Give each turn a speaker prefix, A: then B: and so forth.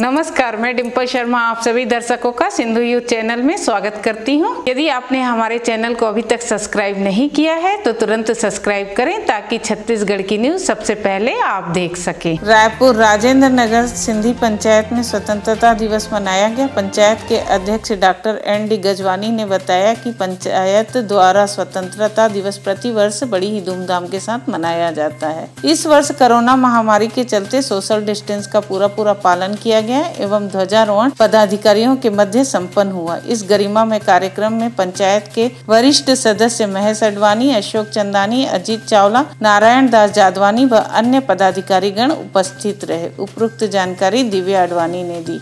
A: नमस्कार, मैं डिम्पल शर्मा, आप सभी दर्शकों का सिंधु यूथ चैनल में स्वागत करती हूँ। यदि आपने हमारे चैनल को अभी तक सब्सक्राइब नहीं किया है तो तुरंत सब्सक्राइब करें ताकि छत्तीसगढ़ की न्यूज़ सबसे पहले आप देख सकें।
B: रायपुर राजेंद्र नगर सिंधी पंचायत में स्वतंत्रता दिवस मनाया गया पंचायत के अध्यक्ष डॉक्टर एन डी गजवानी ने बताया की पंचायत द्वारा स्वतंत्रता दिवस प्रति वर्ष बड़ी ही धूमधाम के साथ मनाया जाता है इस वर्ष कोरोना महामारी के चलते सोशल डिस्टेंस का पूरा पूरा पालन किया गया गया एवं ध्वजारोहण पदाधिकारियों के मध्य संपन्न हुआ। इस गरिमा में कार्यक्रम में पंचायत के वरिष्ठ सदस्य महेश अडवाणी, अशोक चंदानी, अजीत चावला, नारायण दास जादवानी व अन्य पदाधिकारी गण उपस्थित रहे। उपरोक्त जानकारी दिव्या अडवाणी ने दी।